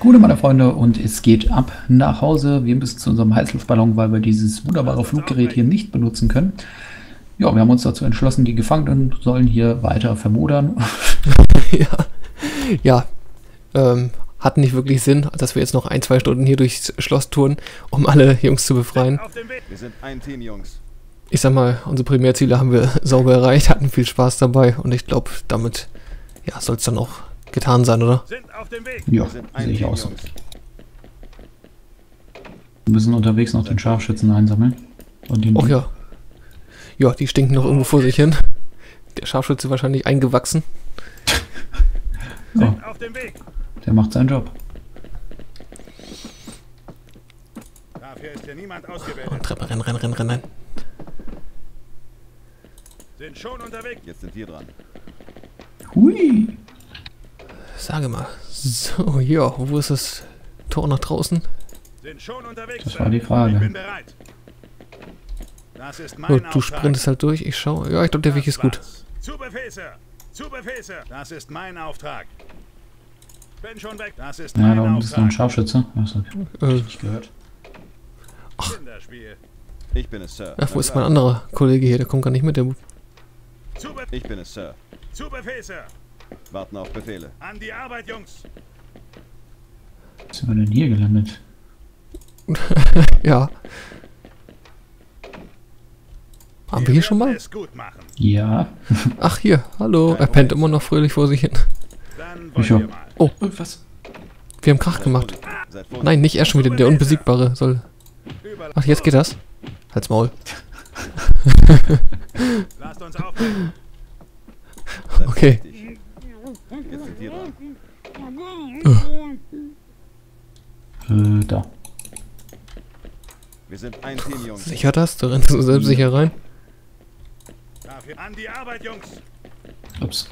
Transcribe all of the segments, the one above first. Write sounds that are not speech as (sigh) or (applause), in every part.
Gute meine Freunde und es geht ab nach Hause. Wir müssen zu unserem Heißluftballon, weil wir dieses wunderbare Fluggerät hier nicht benutzen können. Ja, wir haben uns dazu entschlossen, die Gefangenen sollen hier weiter vermodern. (laughs) ja, ja ähm, hat nicht wirklich Sinn, dass wir jetzt noch ein, zwei Stunden hier durchs Schloss touren, um alle Jungs zu befreien. Wir sind ein Team, Jungs. Ich sag mal, unsere Primärziele haben wir (laughs) sauber erreicht, hatten viel Spaß dabei und ich glaube, damit ja, soll es dann auch getan sein, oder? Ja, sehe ich aus. Wir müssen unterwegs noch den Scharfschützen einsammeln. Und den Och ja. Ja, die stinken noch irgendwo vor sich hin. Der Scharfschütze wahrscheinlich eingewachsen. (laughs) oh. Der macht seinen Job. Dafür ist hier niemand ausgebildet. Und Treppe, renn, renn, renn, renn, renn. Sind schon unterwegs. Jetzt sind wir dran. Hui. Sage mal. So, ja, wo ist das Tor nach draußen? Sind schon unterwegs. Das war die Frage. Ich bin bereit. Das ist mein Gut, du sprintest halt durch. Ich schau. Ja, ich glaube, der Weg ist gut. Zu Befehl, Sir. Zu Befehl, Sir. Das ist mein Auftrag. Bin schon weg. Das ist ja, da oben ist noch ein Scharfschütze. Ich äh. nicht gehört. Ach. Ich bin es, Sir. Ach, wo ist mein anderer Kollege hier? Der kommt gar nicht mit, der Bub. Ich bin es, Sir. Zu Befehl, Sir. Warten auf Befehle. An die Arbeit, Jungs. Was sind wir denn hier gelandet? (laughs) ja. Haben wir hier schon mal? Ja. (laughs) Ach hier, hallo. Er pennt immer noch fröhlich vor sich hin. Ich. Oh, was? Wir haben Krach gemacht. Nein, nicht er schon wieder. Der Unbesiegbare soll... Ach, jetzt geht das. Halt's Maul. (laughs) okay. Jetzt sind wir dran. Äh, da. Wir sind ein Team, Jungs. Sicher das? Du rennst so selbstsicher rein. An die Arbeit, Jungs. Ups.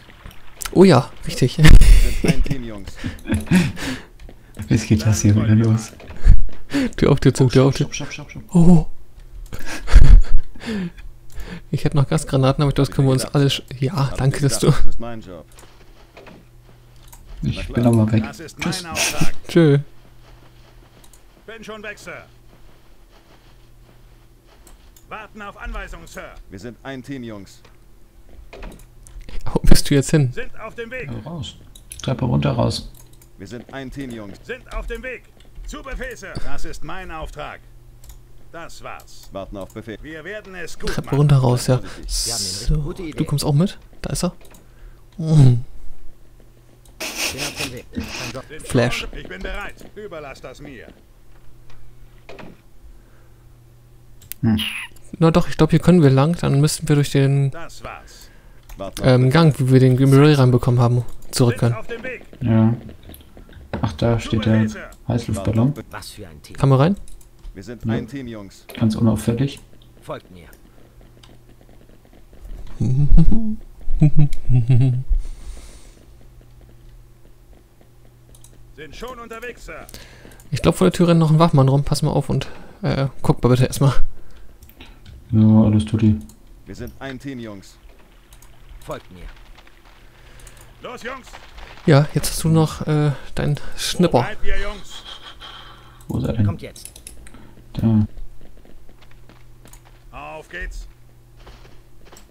Oh ja, richtig. Wir sind ein Team, Jungs. (laughs) Jetzt geht das hier wieder los. Die Auftürzung, die Auftürzung. Stopp, stopp, stopp, Oh. (laughs) Ich hätte noch Gasgranaten, aber das können wir uns alles... Ja, danke, dass du... Das ist mein Job. Ich bin aber weg. Tschüss. (laughs) Tschö. Bin schon weg, Sir. Warten auf Anweisungen, Sir. Wir sind ein Team, Jungs. Wo bist du jetzt hin? Sind auf dem Weg. Ja, raus. Treppe runter, raus. Wir sind ein Team, Jungs. Sind auf dem Weg. Zu Befehl, Sir. Das ist mein Auftrag. Das war's. Warten auf Befehl. Wir werden es gut Treppe runter, raus, ja. So. Du kommst auch mit? Da ist er. Mm. (laughs) Flash. Ich bin bereit. Überlass das mir. Hm. Na doch, ich glaube, hier können wir lang. Dann müssten wir durch den ähm, Gang, wie wir den Gimmeray reinbekommen haben, zurück können. Ja. Ach, da steht der Heißluftballon. Kann man rein? Wir sind ja. ein Team, Jungs. Ganz unauffällig. Folgt mir. (laughs) Sind schon unterwegs, Sir. Ich glaube, vor der Tür rennt noch ein Wachmann rum. Pass mal auf und äh, guck mal bitte erstmal. Ja, alles tutti. Wir sind ein Team, Jungs. Folgt mir. Los, Jungs! Ja, jetzt hast du noch äh, deinen Schnipper. Wo, ihr, Wo ist er denn? Kommt jetzt. Da. Auf geht's.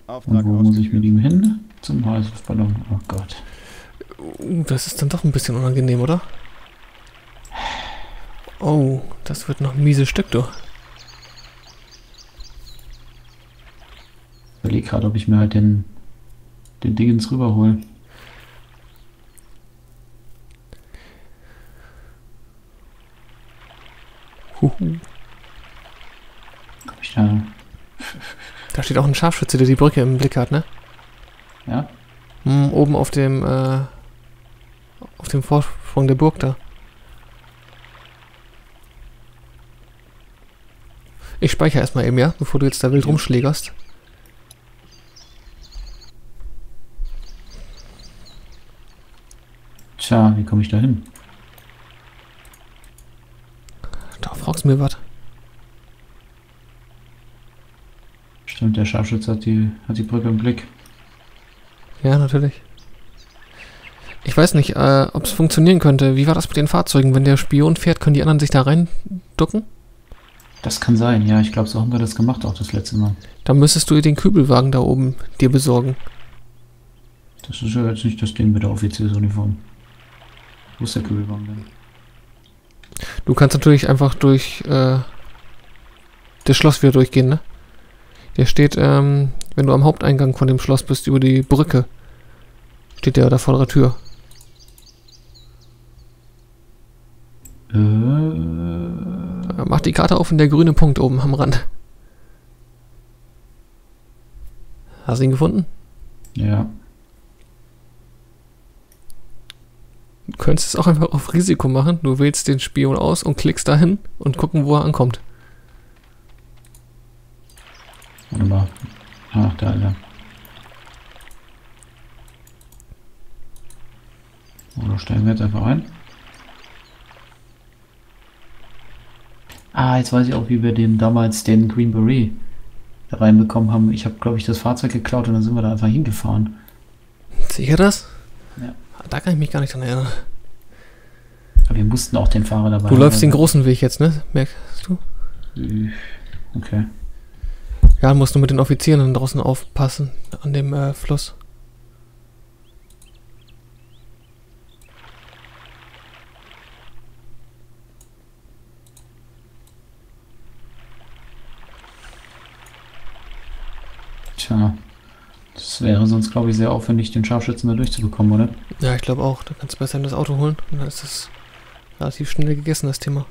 Auftrag Und wo muss ich mit ihm hin? Zum Heißluftballon. Oh Gott. Uh, das ist dann doch ein bisschen unangenehm, oder? Oh, das wird noch ein mieses Stück, du. Ich überlege gerade, ob ich mir halt den, den Dingens rüberhole. Huhu. Komm ich da? Da steht auch ein Scharfschütze, der die Brücke im Blick hat, ne? Ja. Hm, oben auf dem, äh, auf dem Vorsprung der Burg da. Ich speichere erstmal eben, ja, bevor du jetzt da wild rumschlägerst. Tja, wie komme ich da hin? Da fragst du mir was. Stimmt, der Scharfschütze hat die, hat die Brücke im Blick. Ja, natürlich. Ich weiß nicht, äh, ob es funktionieren könnte. Wie war das mit den Fahrzeugen? Wenn der Spion fährt, können die anderen sich da reinducken? Das kann sein, ja. Ich glaube, so haben wir das gemacht auch das letzte Mal. Dann müsstest du den Kübelwagen da oben dir besorgen. Das ist ja jetzt nicht das Ding mit der Offiziersuniform. Wo ist der Kübelwagen denn? Du kannst natürlich einfach durch äh, das Schloss wieder durchgehen, ne? Der steht, ähm, wenn du am Haupteingang von dem Schloss bist, über die Brücke. Steht der da vor der Tür. Äh, Mach die Karte auf und der grüne Punkt oben am Rand. Hast du ihn gefunden? ja. Du könntest es auch einfach auf Risiko machen. Du wählst den Spion aus und klickst dahin und gucken, wo er ankommt. Warte mal. Ach, da, Alter. Oder steigen wir jetzt einfach ein? Ah, jetzt weiß ich auch, wie wir den damals den Greenberry da reinbekommen haben. Ich habe, glaube ich, das Fahrzeug geklaut und dann sind wir da einfach hingefahren. Sicher das? Ja. Da kann ich mich gar nicht dran erinnern. Aber wir mussten auch den Fahrer dabei Du läufst den haben. großen Weg jetzt, ne? Merkst du? Äh, Okay. Ja, musst du mit den Offizieren dann draußen aufpassen an dem äh, Fluss. Tja. Sonst, glaube ich, sehr aufwendig, den Scharfschützen da durchzubekommen, oder? Ja, ich glaube auch. Da kannst du besser in das Auto holen und dann ist das relativ schnell gegessen, das Thema.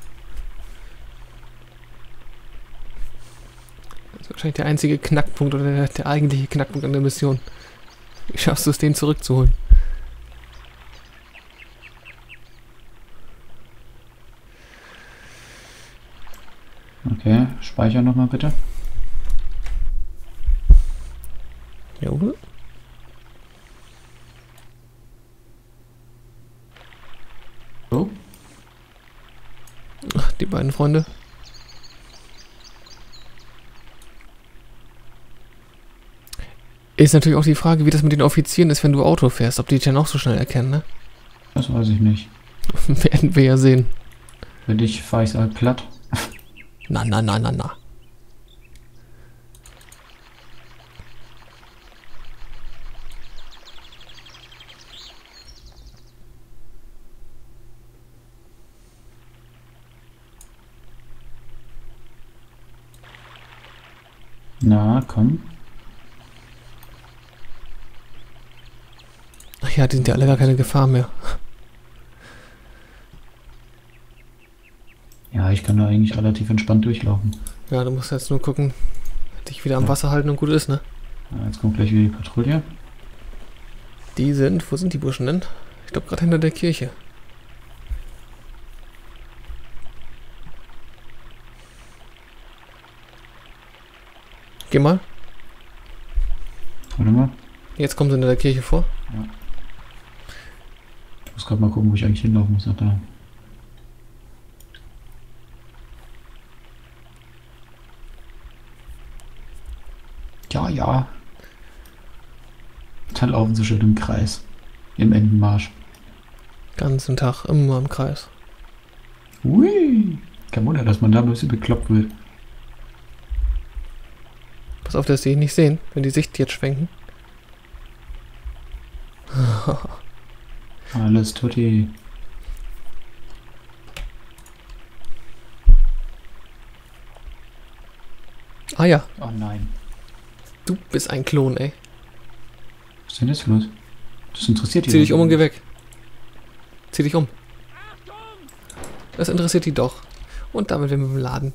Das ist wahrscheinlich der einzige Knackpunkt oder der, der eigentliche Knackpunkt an der Mission. Wie schaffst du es, den zurückzuholen? Okay, speichern nochmal bitte. So. Ach, die beiden Freunde. Ist natürlich auch die Frage, wie das mit den Offizieren ist, wenn du Auto fährst. Ob die dich dann auch so schnell erkennen, ne? Das weiß ich nicht. (laughs) Werden wir ja sehen. Für dich fahre ich halt platt. Na, na, na, na, na. Na, komm. Ach ja, die sind ja alle gar keine Gefahr mehr. Ja, ich kann da eigentlich relativ entspannt durchlaufen. Ja, du musst jetzt nur gucken, dich wieder am Ja. Wasser halten und gut ist, ne? Ja, jetzt kommt gleich wieder die Patrouille. Die sind, wo sind die Burschen denn? Ich glaube gerade hinter der Kirche. Geh mal. Warte mal. Jetzt kommen sie hinter der Kirche vor. Ich muss gerade mal gucken, wo ich eigentlich hinlaufen muss. Ach, da. Ja, ja. Dann laufen sie schön im Kreis. Im Entenmarsch. Ganzen Tag immer im Kreis. Ui. Kein Wunder, dass man da ein bisschen bekloppt wird. Pass auf, dass die nicht sehen, wenn die Sicht jetzt schwenken. (laughs) Alles tutti. Ah ja, Oh nein. du bist ein Klon, ey. Was ist denn jetzt los? Das interessiert Zieh dich um und geh weg. weg. Zieh dich um. Das interessiert die doch. Und damit werden wir im Laden.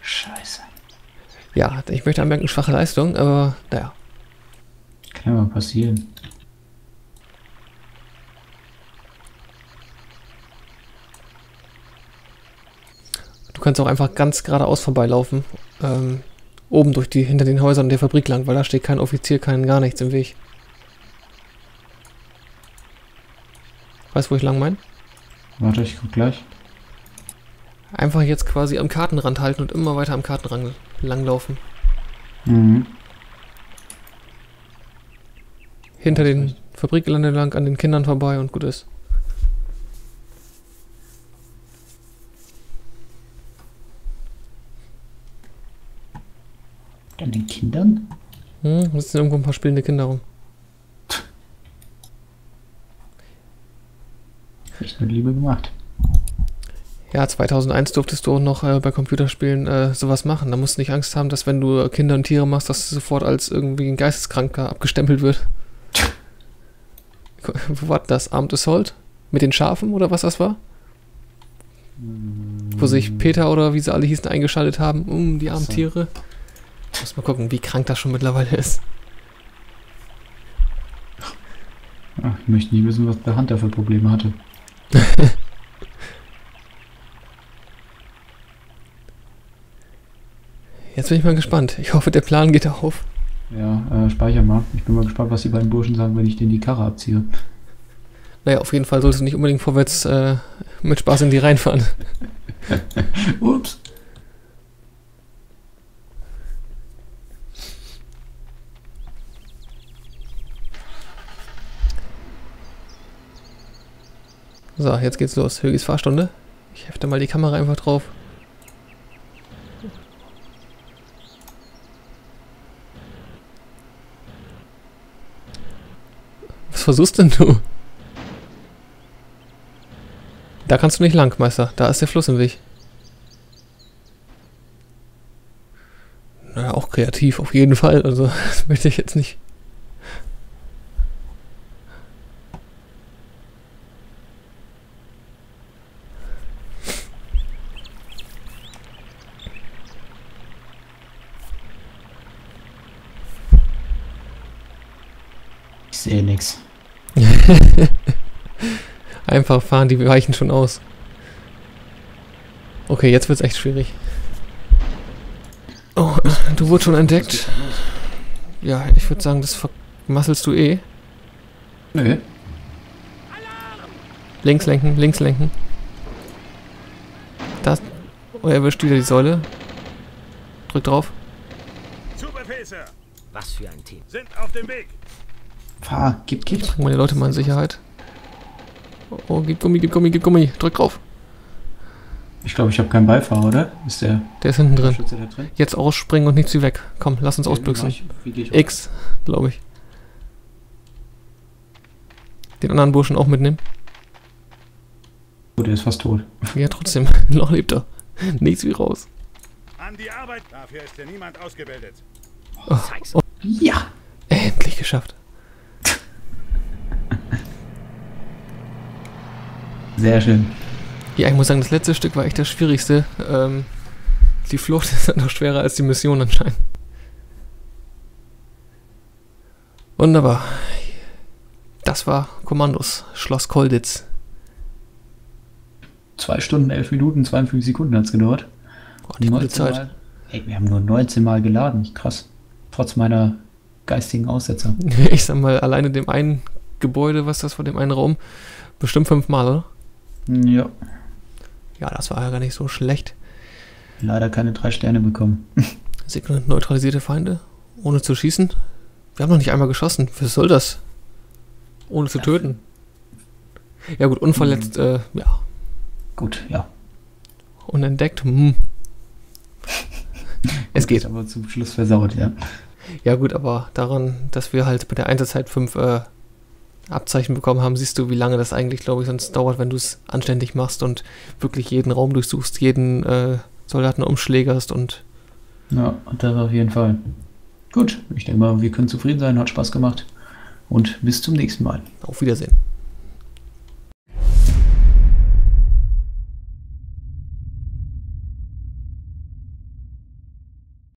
Scheiße. Ja, ich möchte anmerken, schwache Leistung, aber naja. Kann ja mal passieren. Du kannst auch einfach ganz geradeaus vorbeilaufen. Ähm, oben durch die, hinter den Häusern der Fabrik lang, weil da steht kein Offizier, kein gar nichts im Weg. Weißt du, wo ich lang mein? Warte, ich guck gleich. Einfach jetzt quasi am Kartenrand halten und immer weiter am Kartenrand langlaufen. Mhm. hinter den Fabrikgelände lang an den Kindern vorbei und gut ist. An den Kindern? Hm, es sind irgendwo ein paar spielende Kinder rum. Echt mit Liebe gemacht. Ja, 2001 durftest du auch noch äh, bei Computerspielen äh, sowas machen. Da musst du nicht Angst haben, dass wenn du Kinder und Tiere machst, dass du sofort als irgendwie ein Geisteskranker abgestempelt wird. (laughs) Wo war das? Armed Assault? Mit den Schafen oder was das war? Wo sich Peter oder wie sie alle hießen eingeschaltet haben, um die armen So. Tiere. Muss mal gucken, wie krank das schon mittlerweile ist. Ach, ich möchte nicht wissen, was der Hunter für Probleme hatte. (laughs) Jetzt bin ich mal gespannt. Ich hoffe, der Plan geht auf. Ja, äh, speicher mal. Ich bin mal gespannt, was die beiden Burschen sagen, wenn ich denen die Karre abziehe. Naja, auf jeden Fall solltest du nicht unbedingt vorwärts äh, mit Spaß in die reinfahren. (laughs) Ups. So, jetzt geht's los. Högis Fahrstunde. Ich hefte mal die Kamera einfach drauf. Versuchst denn du? Da kannst du nicht lang, Meister. Da ist der Fluss im Weg. Naja, auch kreativ auf jeden Fall. Also, (laughs) das möchte ich jetzt nicht. Ich sehe nix. (laughs) Einfach fahren, die weichen schon aus. Okay, jetzt wird's echt schwierig. Oh, du wurdest schon entdeckt. Ja, ich würde sagen, das vermasselst du eh. Nö. Links lenken, links lenken. Das. Oh, er erwischt wieder die Säule. Drück drauf. Zu Befehl, Sir. Was für ein Team. Sind auf dem Weg. Fahr, gib, gib. Bringen wir die Leute mal in Sicherheit. Oh, Oh, gib Gummi, gib Gummi, gib Gummi. Drück drauf. Ich glaube, ich habe keinen Beifahrer, oder? Ist der Der ist hinten drin. Drin? Jetzt ausspringen und nicht zu weg. Komm, lass uns ausbüchsen. Ich- ich X, glaube ich. Den anderen Burschen auch mitnehmen. Oh, der ist fast tot. (laughs) Ja, trotzdem. (laughs) Noch lebt er. Nichts wie raus. An die Arbeit. Dafür ist ja niemand ausgebildet. Zeig's. Ja! Endlich geschafft. Sehr schön. Ja, ich muss sagen, das letzte Stück war echt das schwierigste. Ähm, die Flucht (laughs) ist dann noch schwerer als die Mission anscheinend. Wunderbar. Das war Kommandos, Schloss Kolditz. Zwei Stunden, elf Minuten, 52 Sekunden hat es gedauert. Oh, die gute 19 Zeit. Mal. Ey, wir haben nur 19 Mal geladen. Krass. Trotz meiner geistigen Aussetzer. (laughs) Ich sag mal, alleine dem einen Gebäude, was das vor dem einen Raum, bestimmt fünfmal, oder? Ja. Ja, das war ja gar nicht so schlecht. Leider keine drei Sterne bekommen. (laughs) Signal neutralisierte Feinde, ohne zu schießen. Wir haben noch nicht einmal geschossen. Was soll das? Ohne zu töten. Ja gut, unverletzt, äh, ja. Gut, ja. Unentdeckt, hm. (laughs) Es geht. Aber zum Schluss versaut, ja. Ja gut, aber daran, dass wir halt mit der Einsatzzeit fünf äh, Abzeichen bekommen haben, siehst du, wie lange das eigentlich, glaube ich, sonst dauert, wenn du es anständig machst und wirklich jeden Raum durchsuchst, jeden äh, Soldaten umschlägerst und Ja, das auf jeden Fall. Gut, ich denke mal, wir können zufrieden sein. Hat Spaß gemacht. Und bis zum nächsten Mal. auf Wiedersehen.